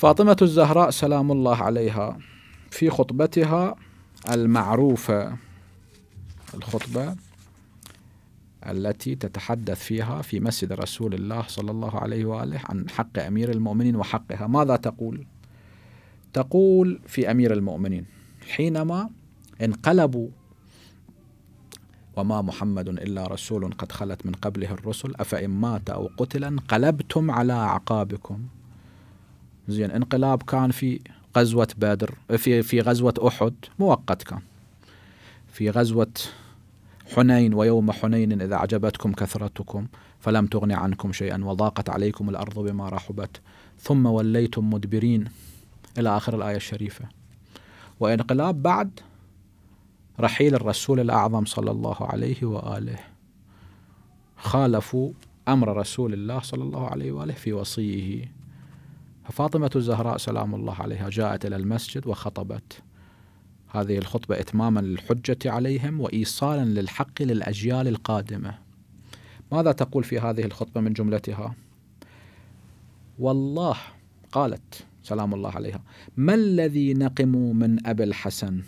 فاطمة الزهراء سلام الله عليها في خطبتها المعروفة الخطبة التي تتحدث فيها في مسجد رسول الله صلى الله عليه وآله عن حق أمير المؤمنين وحقها، ماذا تقول؟ تقول في أمير المؤمنين حينما انقلبوا وما محمد إلا رسول قد خلت من قبله الرسل أفإن مات أو قتل انقلبتم على اعقابكم. زين انقلاب كان في غزوة بدر في في غزوة أحد مؤقت كان. في غزوة حنين ويوم حنين إذا أعجبتكم كثرتكم فلم تغن عنكم شيئا وضاقت عليكم الأرض بما رحبت. ثم وليتم مدبرين إلى آخر الآية الشريفة. وانقلاب بعد رحيل الرسول الأعظم صلى الله عليه وآله. خالفوا أمر رسول الله صلى الله عليه وآله في وصيه. ففاطمة الزهراء سلام الله عليها جاءت إلى المسجد وخطبت. هذه الخطبة إتماما للحجة عليهم وإيصالا للحق للأجيال القادمة. ماذا تقول في هذه الخطبة من جملتها؟ والله قالت سلام الله عليها ما الذي نقم من أبي الحسن؟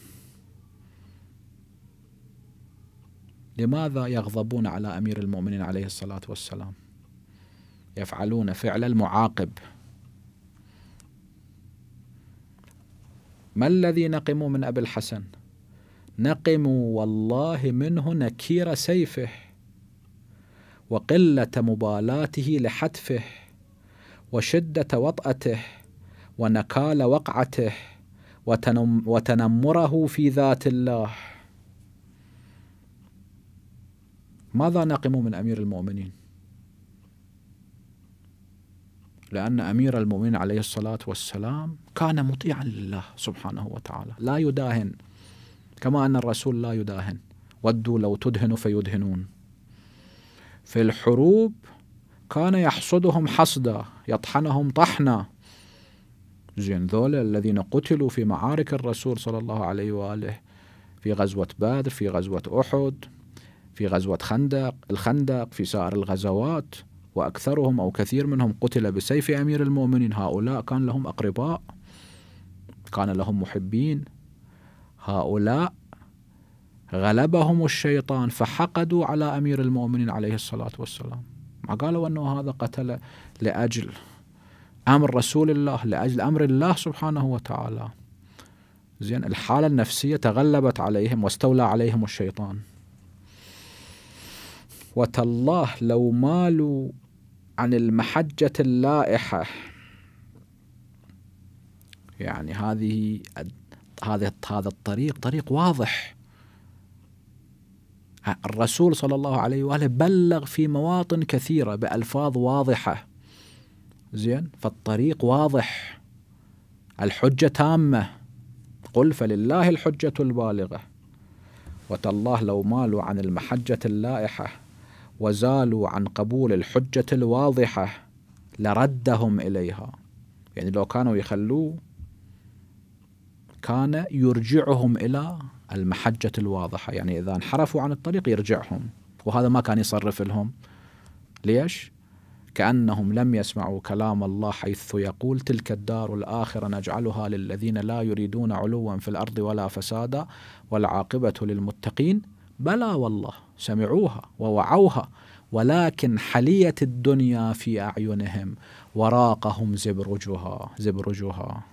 لماذا يغضبون على أمير المؤمنين عليه الصلاة والسلام؟ يفعلون فعل المعاقب. ما الذي نقم من أبي الحسن؟ نقم والله منه نكير سيفه وقلة مبالاته لحتفه وشدة وطأته ونكال وقعته وتنم وتنمره في ذات الله. ماذا نقم من أمير المؤمنين؟ لأن أمير المؤمنين عليه الصلاة والسلام كان مطيعا لله سبحانه وتعالى. لا يداهن كما أن الرسول لا يداهن. ودوا لو تدهن فيدهنون. في الحروب كان يحصدهم حصدا يطحنهم طحنا. زين ذولا الذين قتلوا في معارك الرسول صلى الله عليه وآله في غزوة بدر في غزوة أحد في غزوة خندق الخندق في سائر الغزوات. وأكثرهم أو كثير منهم قتل بسيف أمير المؤمنين. هؤلاء كان لهم أقرباء كان لهم محبين. هؤلاء غلبهم الشيطان فحقدوا على أمير المؤمنين عليه الصلاة والسلام. ما قالوا أنه هذا قتل لأجل أمر رسول الله لأجل أمر الله سبحانه وتعالى. زين الحالة النفسية تغلبت عليهم واستولى عليهم الشيطان. وتالله لو مالوا عن المحجة اللائحة. يعني هذه هذا هذا الطريق طريق واضح. الرسول صلى الله عليه وآله بلغ في مواطن كثيرة بألفاظ واضحة. زين فالطريق واضح. الحجة تامة. قل فلله الحجة البالغة. وتالله لو مالوا عن المحجة اللائحة. وزالوا عن قبول الحجة الواضحة لردهم إليها. يعني لو كانوا يخلوه كان يرجعهم إلى المحجة الواضحة. يعني إذا انحرفوا عن الطريق يرجعهم. وهذا ما كان يصرف لهم. ليش؟ كأنهم لم يسمعوا كلام الله حيث يقول تلك الدار الآخرة نجعلها للذين لا يريدون علوا في الأرض ولا فسادا والعاقبة للمتقين. بلى والله سمعوها ووعوها ولكن حليت الدنيا في أعينهم وراقهم زبرجها زبرجها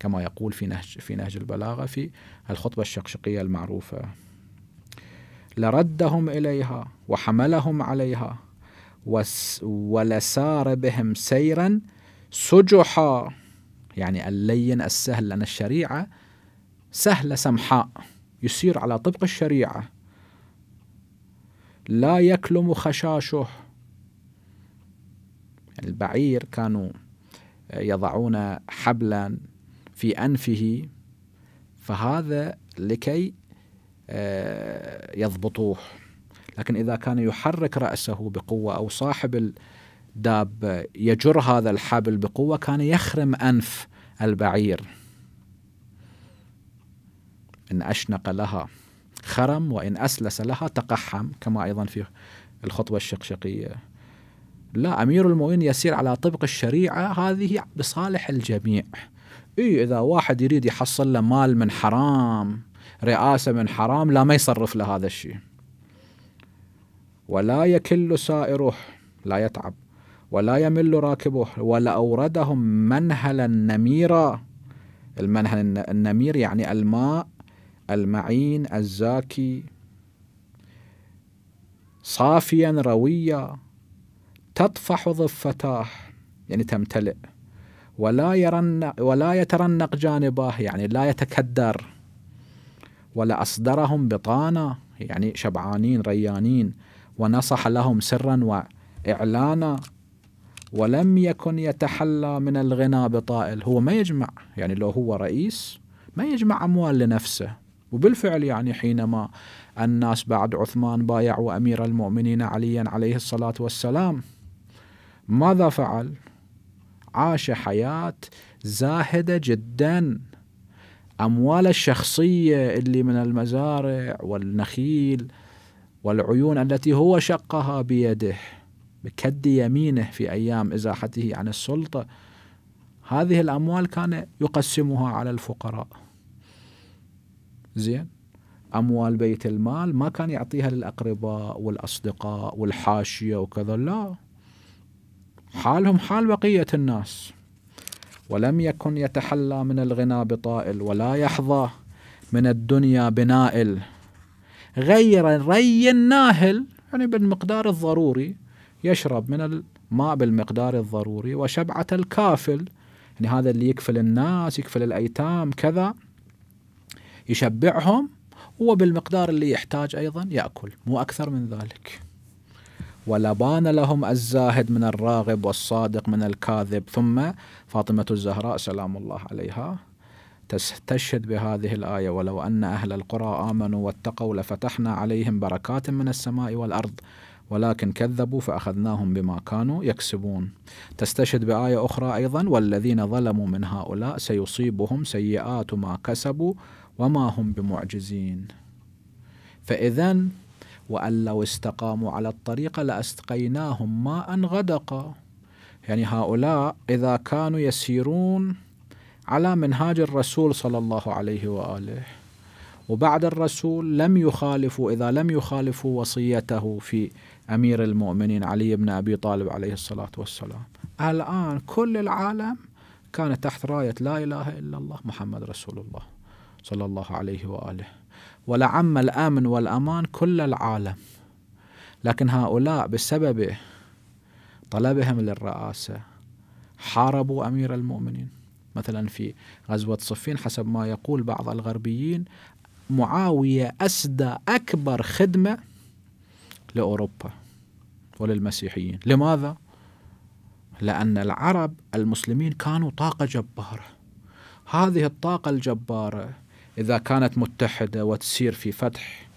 كما يقول في نهج في نهج البلاغة في الخطبة الشقشقية المعروفة. لردهم إليها وحملهم عليها ولسار بهم سيرا سجحا. يعني اللين السهل لأن الشريعة سهلة سمحاء يسير على طبق الشريعة. لا يكلم خشاشه. يعني البعير كانوا يضعون حبلا في أنفه فهذا لكي آه، يضبطوه. لكن إذا كان يحرك رأسه بقوة أو صاحب الداب يجر هذا الحبل بقوة كان يخرم أنف البعير. إن أشنق لها. خرم وإن أسلس لها تقحم كما أيضا في الخطبة الشقشقية. لا أمير المؤمنين يسير على طبق الشريعة هذه بصالح الجميع. إيه إذا واحد يريد يحصل له مال من حرام رئاسة من حرام لا ما يصرف له هذا الشيء. ولا يكل سائره لا يتعب. ولا يمل راكبه ولا أوردهم منهلا نميرا. المنهل النمير يعني الماء المعين الزاكي صافيا رويا تطفح ضفتاه يعني تمتلئ. ولا يرن ولا يترنق جانباه يعني لا يتكدر. ولا أصدرهم بطانا يعني شبعانين ريانين. ونصح لهم سرا وإعلانا. ولم يكن يتحلى من الغنى بطائل. هو ما يجمع يعني لو هو رئيس ما يجمع أموال لنفسه. وبالفعل يعني حينما الناس بعد عثمان بايعوا أمير المؤمنين عليا عليه الصلاة والسلام ماذا فعل؟ عاش حياة زاهدة جدا أموال الشخصية اللي من المزارع والنخيل والعيون التي هو شقها بيده بكد يمينه في أيام إزاحته عن السلطة هذه الأموال كان يقسمها على الفقراء زين. أموال بيت المال ما كان يعطيها للأقرباء والأصدقاء والحاشية وكذا لا. حالهم حال بقية الناس. ولم يكن يتحلى من الغنى بطائل ولا يحظى من الدنيا بنائل. غير الري الناهل يعني بالمقدار الضروري يشرب من الماء بالمقدار الضروري وشبعة الكافل يعني هذا اللي يكفل الناس يكفل الأيتام كذا. يشبعهم وبالمقدار اللي يحتاج أيضا يأكل مو أكثر من ذلك. ولبان لهم الزاهد من الراغب والصادق من الكاذب. ثم فاطمة الزهراء سلام الله عليها تستشهد بهذه الآية ولو أن أهل القرى آمنوا واتقوا لفتحنا عليهم بركات من السماء والأرض ولكن كذبوا فأخذناهم بما كانوا يكسبون. تستشهد بآية أخرى أيضا والذين ظلموا من هؤلاء سيصيبهم سيئات ما كسبوا وما هم بمعجزين. فإذا وأن لو استقاموا على الطريقة لأسقيناهم ماء غدقا. يعني هؤلاء إذا كانوا يسيرون على منهاج الرسول صلى الله عليه وآله. وبعد الرسول لم يخالفوا إذا لم يخالفوا وصيته في أمير المؤمنين علي بن أبي طالب عليه الصلاة والسلام. الآن كل العالم كان تحت راية لا إله إلا الله محمد رسول الله. صلى الله عليه وآله. ولعم الأمن والأمان كل العالم. لكن هؤلاء بسبب طلبهم للرئاسة حاربوا أمير المؤمنين. مثلا في غزوة صفين حسب ما يقول بعض الغربيين معاوية أسدى أكبر خدمة لأوروبا وللمسيحيين. لماذا؟ لأن العرب المسلمين كانوا طاقة جبارة. هذه الطاقة الجبارة إذا كانت متحدة وتسير في فتح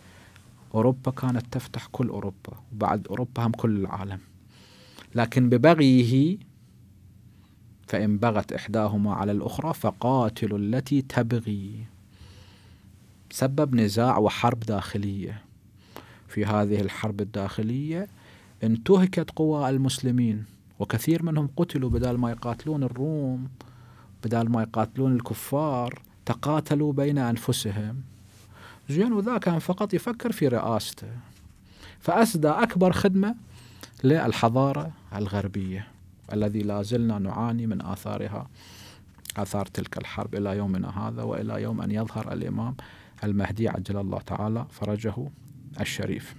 أوروبا كانت تفتح كل أوروبا وبعد أوروبا هم كل العالم. لكن ببغيه فإن بغت إحداهما على الأخرى فقاتلوا التي تبغي. سبب نزاع وحرب داخلية. في هذه الحرب الداخلية انتهكت قوى المسلمين وكثير منهم قتلوا بدل ما يقاتلون الروم بدل ما يقاتلون الكفار. تقاتلوا بين أنفسهم. زين وذا كان فقط يفكر في رئاسته. فأسدى أكبر خدمة للحضارة الغربية الذي لا زلنا نعاني من آثارها آثار تلك الحرب إلى يومنا هذا وإلى يوم أن يظهر الإمام المهدي عجل الله تعالى فرجه الشريف.